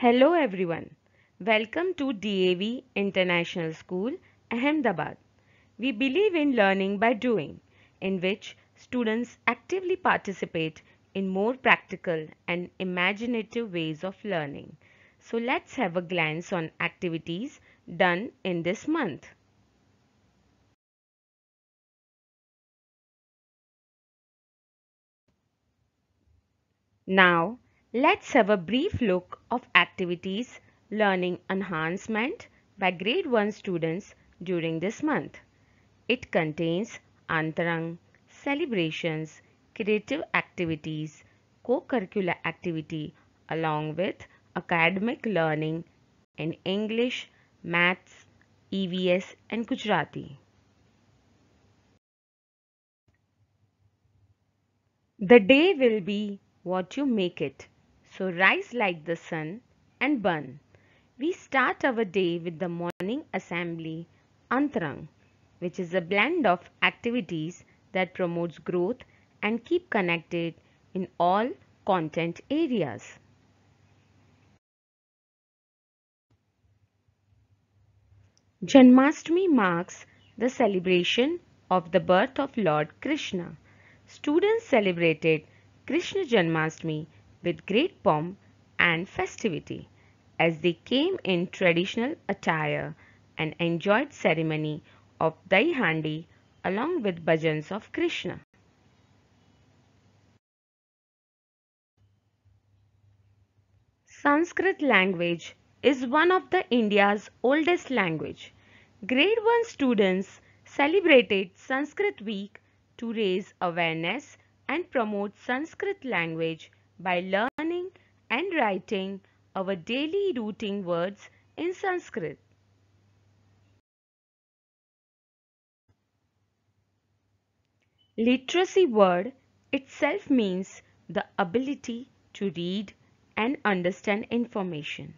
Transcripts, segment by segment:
Hello everyone. Welcome to DAV International School, Ahmedabad. We believe in learning by doing, in which students actively participate in more practical and imaginative ways of learning. So let's have a glance on activities done in this month. Now, let's have a brief look of activities learning enhancement by grade 1 students during this month. It contains Antarang, celebrations, creative activities, co-curricular activity along with academic learning in English, Maths, EVS and Gujarati. The day will be what you make it. So rise like the sun and burn. We start our day with the morning assembly Antarang, which is a blend of activities that promotes growth and keep connected in all content areas. Janmashtami marks the celebration of the birth of Lord Krishna. Students celebrated Krishna Janmashtami with great pomp and festivity as they came in traditional attire and enjoyed ceremony of Dahi Handi along with bhajans of Krishna. Sanskrit language is one of the India's oldest language. Grade 1 students celebrated Sanskrit week to raise awareness and promote Sanskrit language by learning and writing our daily routine words in Sanskrit. Literacy word itself means the ability to read and understand information.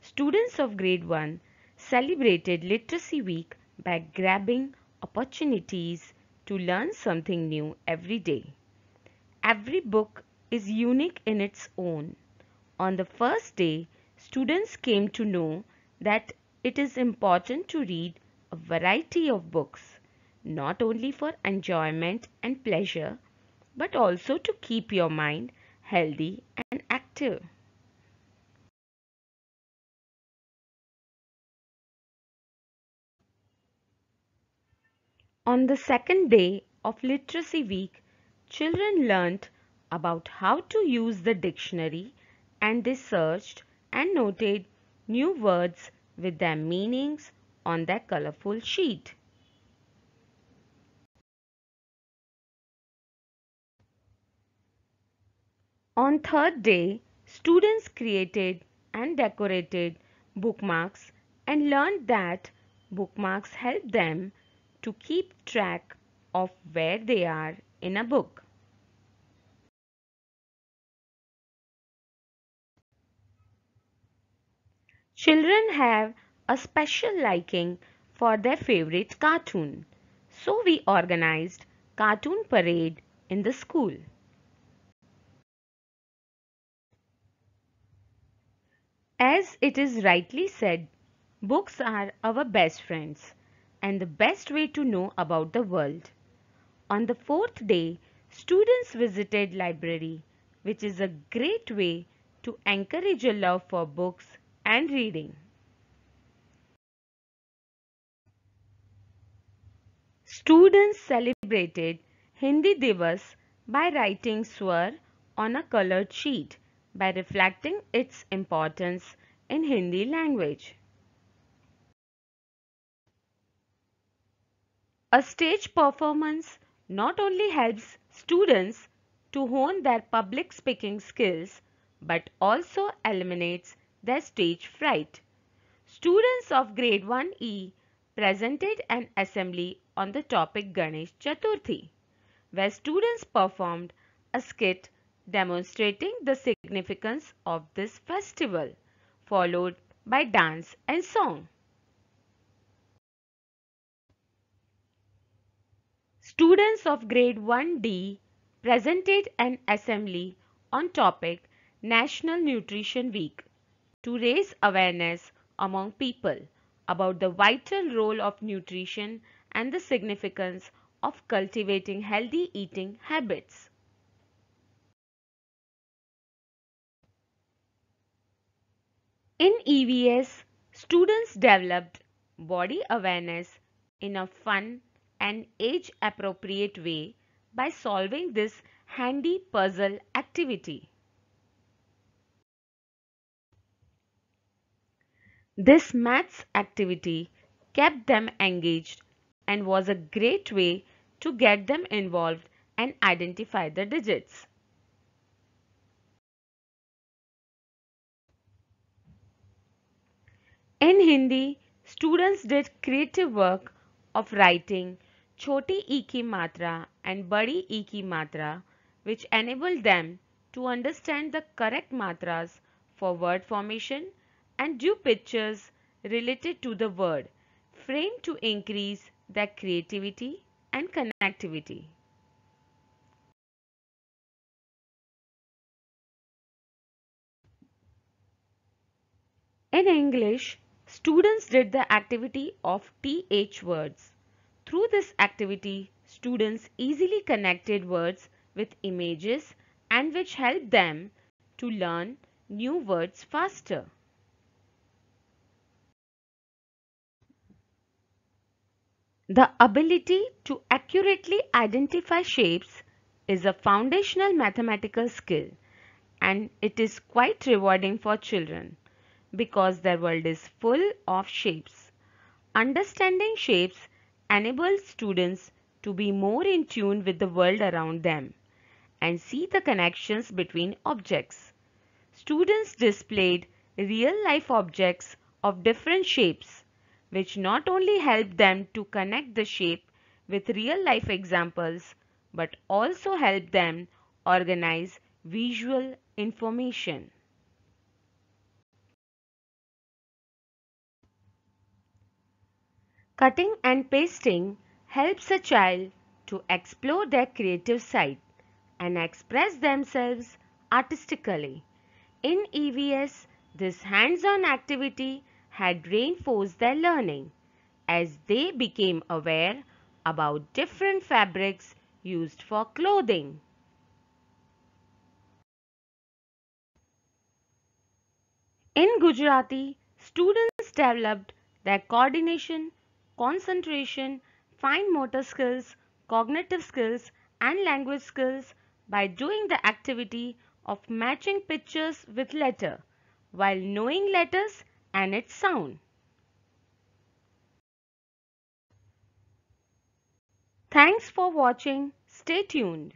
Students of grade 1 celebrated Literacy Week by grabbing opportunities to learn something new every day. Every book is unique in its own. On the first day, students came to know that it is important to read a variety of books, not only for enjoyment and pleasure, but also to keep your mind healthy and active. On the second day of Literacy Week, Children learnt about how to use the dictionary and they searched and noted new words with their meanings on their colorful sheet. On third day, students created and decorated bookmarks and learned that bookmarks help them to keep track of where they are in a book. Children have a special liking for their favorite cartoon. So we organized cartoon parade in the school. As it is rightly said, books are our best friends and the best way to know about the world. On the fourth day, students visited library, which is a great way to encourage a love for books and reading. Students celebrated Hindi Divas by writing swar on a colored sheet by reflecting its importance in Hindi language. A stage performance not only helps students to hone their public speaking skills but also eliminates their stage fright. Students of grade 1E presented an assembly on the topic Ganesh Chaturthi where students performed a skit demonstrating the significance of this festival followed by dance and song. Students of grade 1D presented an assembly on topic National Nutrition Week to raise awareness among people about the vital role of nutrition and the significance of cultivating healthy eating habits. In EVS, students developed body awareness in a fun and age appropriate way by solving this handy puzzle activity. This maths activity kept them engaged and was a great way to get them involved and identify the digits. In Hindi, students did creative work of writing Choti E ki Matra and Badi E ki Matra which enabled them to understand the correct matras for word formation and do pictures related to the word frame to increase their creativity and connectivity. In English, students did the activity of TH words. Through this activity, students easily connected words with images and which helped them to learn new words faster. The ability to accurately identify shapes is a foundational mathematical skill and it is quite rewarding for children because their world is full of shapes. Understanding shapes enables students to be more in tune with the world around them and see the connections between objects. Students displayed real life objects of different shapes which not only help them to connect the shape with real life examples but also help them organize visual information. Cutting and pasting helps a child to explore their creative side and express themselves artistically. In EVS, this hands-on activity had reinforced their learning as they became aware about different fabrics used for clothing. In Gujarati, students developed their coordination, concentration, fine motor skills, cognitive skills and language skills by doing the activity of matching pictures with letter while knowing letters and its sound. Thanks for watching. Stay tuned.